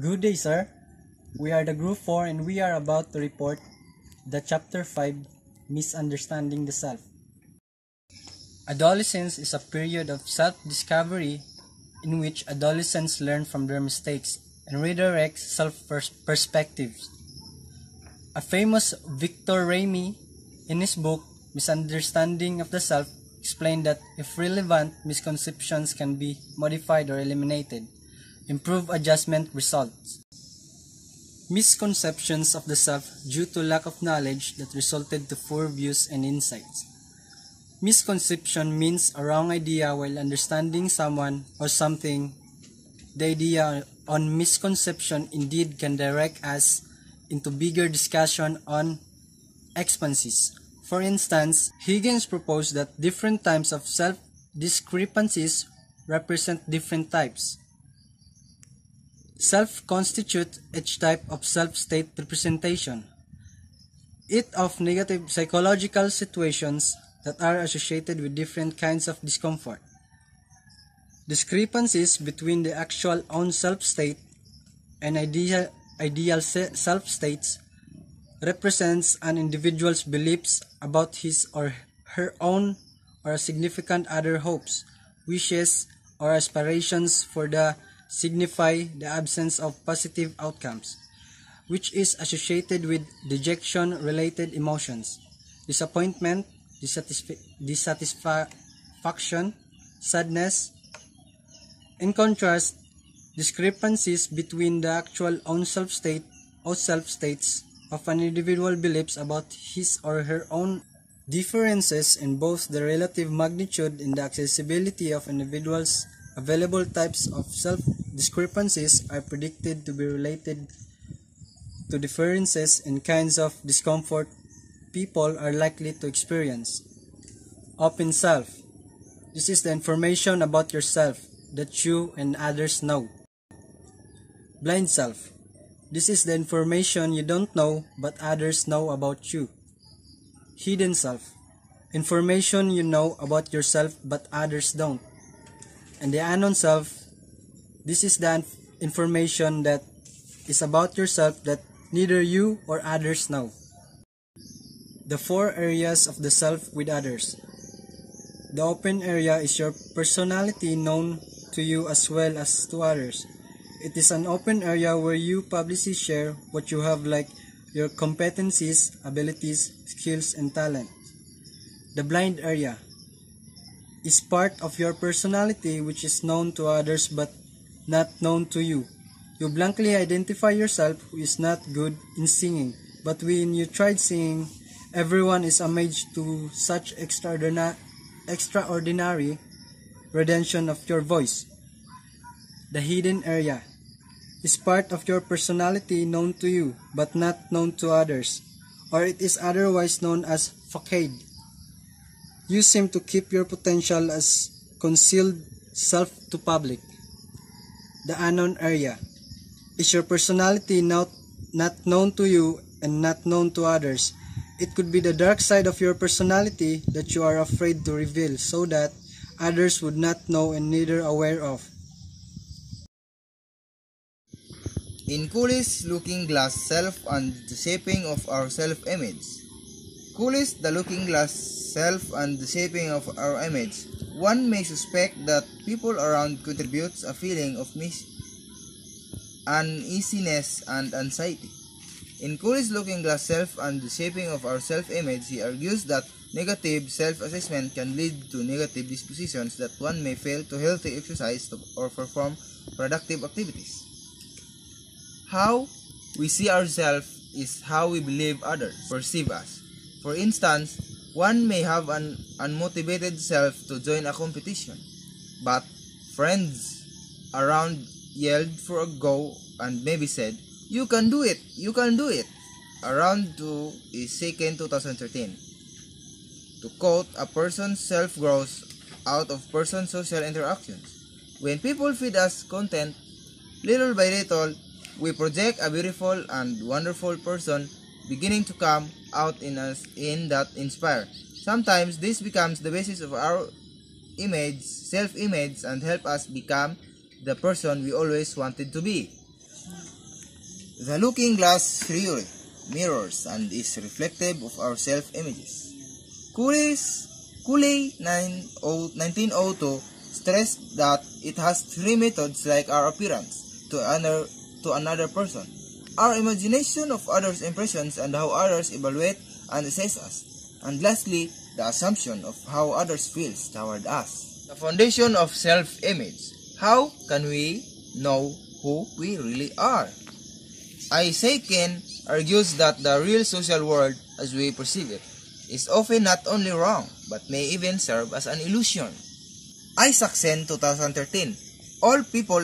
Good day, sir. We are the Group 4 and we are about to report the Chapter 5 Misunderstanding the Self. Adolescence is a period of self discovery in which adolescents learn from their mistakes and redirect self perspectives. A famous Victor Remy, in his book Misunderstanding of the Self, explained that if relevant misconceptions can be modified or eliminated, improved adjustment results. Misconceptions of the self due to lack of knowledge that resulted to poor views and insights. Misconception means a wrong idea while understanding someone or something. The idea on misconception indeed can direct us into bigger discussion on expanses. For instance, Higgins proposed that different types of self discrepancies represent different types. Self constitute each type of self-state representation. It of negative psychological situations that are associated with different kinds of discomfort. Discrepancies between the actual own self-state and ideal, ideal self-states represents an individual's beliefs about his or her own or significant other hopes, wishes, or aspirations for the signify the absence of positive outcomes, which is associated with dejection-related emotions, disappointment, dissatisf dissatisfaction, sadness. In contrast, discrepancies between the actual own self-state or self-states of an individual beliefs about his or her own differences in both the relative magnitude and the accessibility of individuals' available types of self-discrepancies are predicted to be related to differences in kinds of discomfort people are likely to experience. Open self. This is the information about yourself that you and others know. Blind self. This is the information you don't know but others know about you. Hidden self. Information you know about yourself but others don't. And the unknown self. This is the information that is about yourself that neither you or others know. The four areas of the self with others. The open area is your personality known to you as well as to others. It is an open area where you publicly share what you have like your competencies, abilities, skills, and talent. The blind area is part of your personality which is known to others but not known to you. You blankly identify yourself who is not good in singing, but when you tried singing, Everyone is amazed to such extraordinary, extraordinary redemption of your voice. The hidden area is part of your personality known to you but not known to others, or it is otherwise known as facade. You seem to keep your potential as concealed self to public. The unknown area is your personality not, not known to you and not known to others, it could be the dark side of your personality that you are afraid to reveal so that others would not know and neither aware of. In Cooley's Looking Glass Self and the Shaping of Our Self-Image Cooley's The Looking Glass Self and the Shaping of Our Image One may suspect that people around contributes a feeling of mis uneasiness and anxiety. In Cooley's Looking Glass Self and the Shaping of Our Self-Image, he argues that negative self-assessment can lead to negative dispositions that one may fail to healthy exercise or perform productive activities. How we see ourselves is how we believe others perceive us. For instance, one may have an unmotivated self to join a competition, but friends around yelled for a go and maybe said, you can do it. You can do it. Around to is second 2013. To quote, a person's self grows out of person's social interactions. When people feed us content, little by little, we project a beautiful and wonderful person beginning to come out in us in that inspire. Sometimes this becomes the basis of our image, self-image and help us become the person we always wanted to be. The looking glass theory mirrors and is reflective of our self-images. Cooley 1902 stressed that it has three methods like our appearance to another, to another person, our imagination of others' impressions and how others evaluate and assess us, and lastly, the assumption of how others feel toward us. The foundation of self-image. How can we know who we really are? Isaiken argues that the real social world, as we perceive it, is often not only wrong, but may even serve as an illusion. Isaacson 2013 All people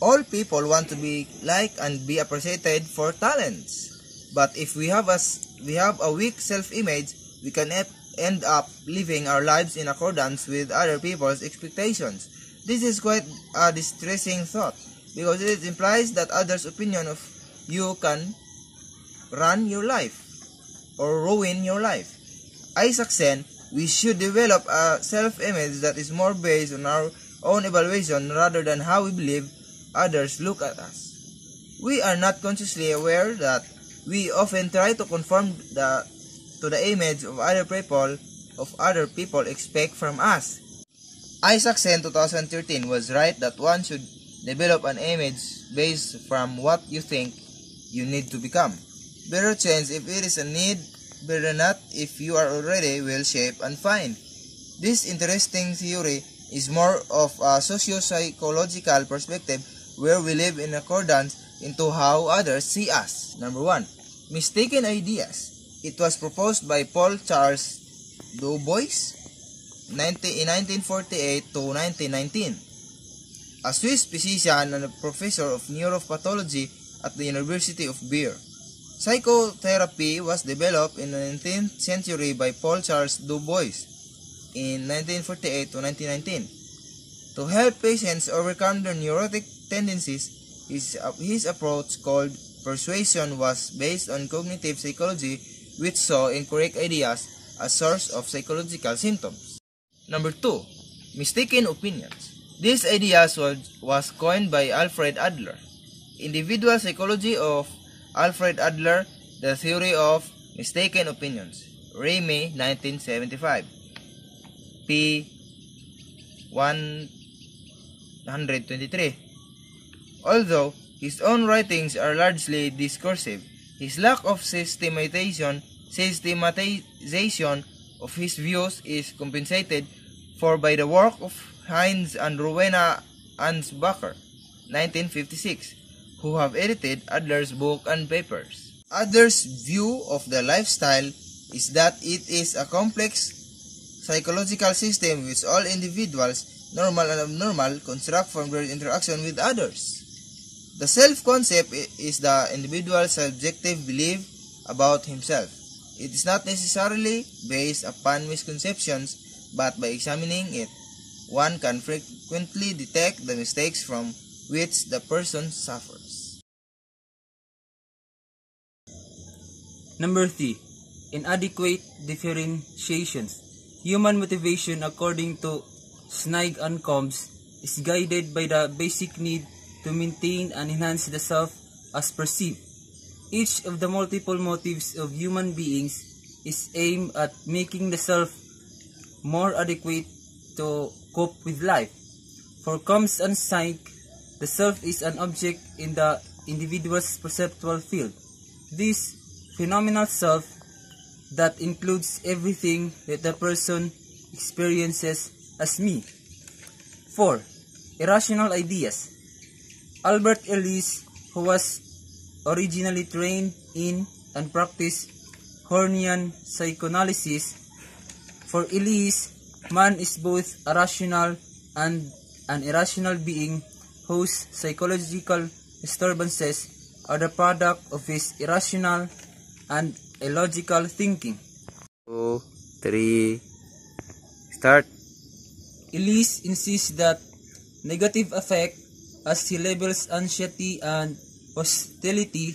all people want to be liked and be appreciated for talents. But if we have a, we have a weak self-image, we can end up living our lives in accordance with other people's expectations. This is quite a distressing thought because it implies that others' opinion of you can run your life or ruin your life. Isaacson, we should develop a self-image that is more based on our own evaluation rather than how we believe others look at us. We are not consciously aware that we often try to conform the, to the image of other people of other people expect from us. Isaac Isaacson 2013 was right that one should develop an image based from what you think you need to become. Better change if it is a need, better not if you are already well shaped and fine. This interesting theory is more of a socio-psychological perspective where we live in accordance into how others see us. Number one, mistaken ideas. It was proposed by Paul Charles Dubois 19, in 1948 to 1919. A Swiss physician and a professor of neuropathology at the University of Beer. Psychotherapy was developed in the 19th century by Paul Charles Dubois in 1948 to 1919. To help patients overcome their neurotic tendencies, his, his approach called persuasion was based on cognitive psychology which saw incorrect ideas as source of psychological symptoms. Number 2. Mistaken opinions. This idea was, was coined by Alfred Adler. Individual Psychology of Alfred Adler, The Theory of Mistaken Opinions. Raimy, 1975. p. 123. Although his own writings are largely discursive, his lack of systematization, systematization of his views is compensated for by the work of Heinz and Rowena Ansbacher, 1956, who have edited Adler's book and papers. Adler's view of the lifestyle is that it is a complex psychological system which all individuals, normal and abnormal, construct from their interaction with others. The self-concept is the individual's subjective belief about himself. It is not necessarily based upon misconceptions, but by examining it, one can frequently detect the mistakes from which the person suffers. Number 3. Inadequate differentiations. Human motivation according to Snygg and Combs is guided by the basic need to maintain and enhance the self as perceived. Each of the multiple motives of human beings is aimed at making the self more adequate to cope with life. For Combs and Snygg, the self is an object in the individual's perceptual field. This phenomenal self that includes everything that the person experiences as me. 4. Irrational ideas. Albert Ellis, who was originally trained in and practiced Horneyan psychoanalysis, for Ellis, man is both a rational and an irrational being whose psychological disturbances are the product of his irrational and illogical thinking. Two, three, start. Ellis insists that negative affect as he labels anxiety and hostility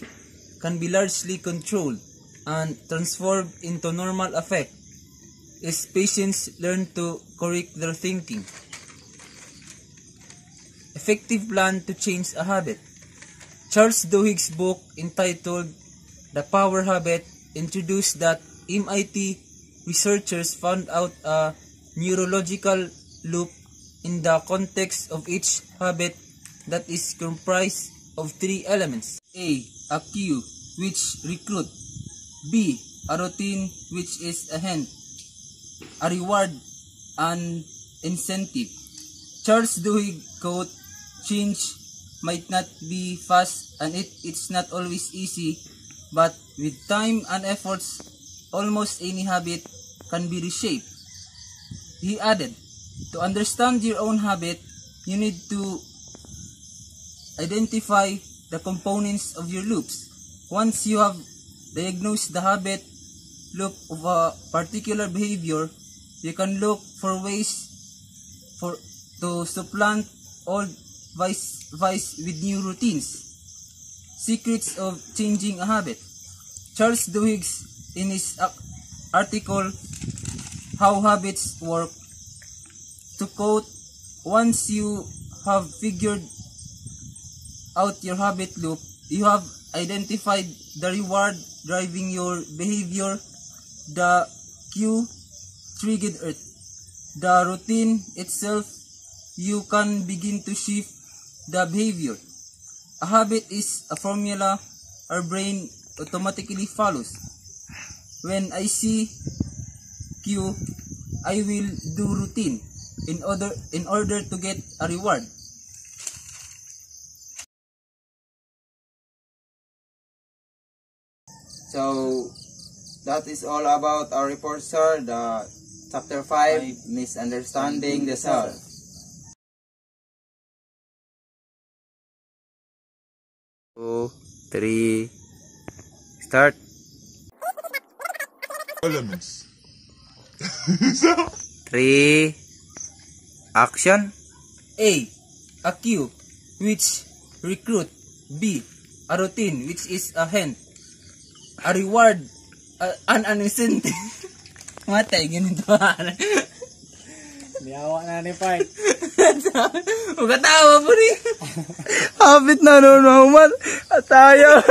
can be largely controlled and transformed into normal affect as patients learn to correct their thinking. Effective plan to change a habit. Charles Duhigg's book entitled The Power Habit introduced that MIT researchers found out a neurological loop in the context of each habit that is comprised of three elements. A. A cue, which recruit. B. A routine, which is a hint. A reward, an incentive. Charles Duhigg quote, change might not be fast and it, it's not always easy, but with time and efforts, almost any habit can be reshaped. He added, to understand your own habit, you need to identify the components of your loops. Once you have diagnosed the habit loop of a particular behavior, you can look for ways for to supplant old vice, vice with new routines. Secrets of changing a habit. Charles Duhigg, in his article How Habits Work, to quote, once you have figured out your habit loop, you have identified the reward driving your behavior, the cue triggered it, the routine itself, you can begin to shift the behavior. A habit is a formula our brain automatically follows. When I see cue, I will do routine in order in order to get a reward. So, that is all about our report, sir. The chapter 5, Misunderstanding the Self. Two, three, start. Elements. Three, action. A. A cue, which recruit. B. A routine, which is a hint. A reward, a, an, an incentive. Matay, ganito. Biyawa na ni Park. Magkatawa po rin. Habit na nun, Muhammad. At tayo.